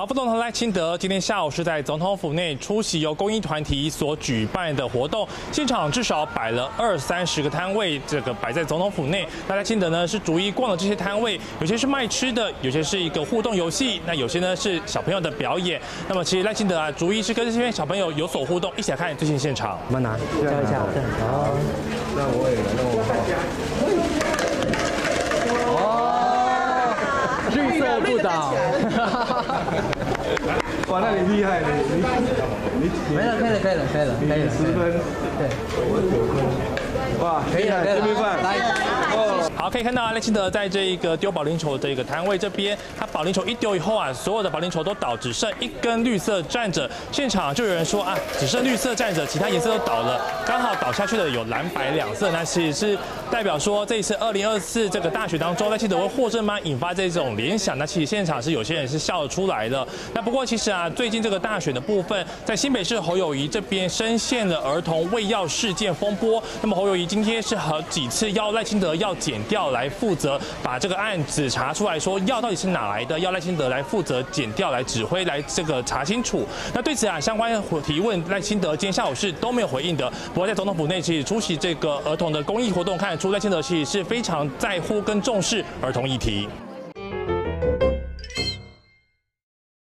好，副总统赖清德今天下午是在总统府内出席由公益团体所举办的活动，现场至少摆了二三十个摊位，这个摆在总统府内。那赖清德呢是逐一逛了这些摊位，有些是卖吃的，有些是一个互动游戏，那有些呢是小朋友的表演。那么其实赖清德啊，逐一是跟这些小朋友有所互动，一起来看最新现场。我们拿教一下，好，那我不倒。哇，那你厉害，你你没了，可以了，可以了，可以了，可以了，十分，对，哇，可以了，可以了，吃米饭，来，哦，可以看到啊，赖清德在这一个丢保龄球的一个摊位这边，他保龄球一丢以后啊，所有的保龄球都倒，只剩一根绿色站着。现场就有人说啊，只剩绿色站着，其他颜色都倒了，刚好倒下去的有蓝白两色，那其实是代表说这一次二零二四这个大选当中，赖清德会获胜吗？引发这种联想。那其实现场是有些人是笑得出来的。那不过其实啊，最近这个大选的部分，在新北市侯友谊这边深陷了儿童喂药事件风波。那么侯友谊今天是和几次要赖清德要剪掉要来负责把这个案子查出来，说药到底是哪来的，要赖清德来负责检调来指挥来这个查清楚。那对此啊，相关提问赖清德今天下午是都没有回应的。不过在总统府内其实出席这个儿童的公益活动，看得出赖清德其实是非常在乎跟重视儿童议题。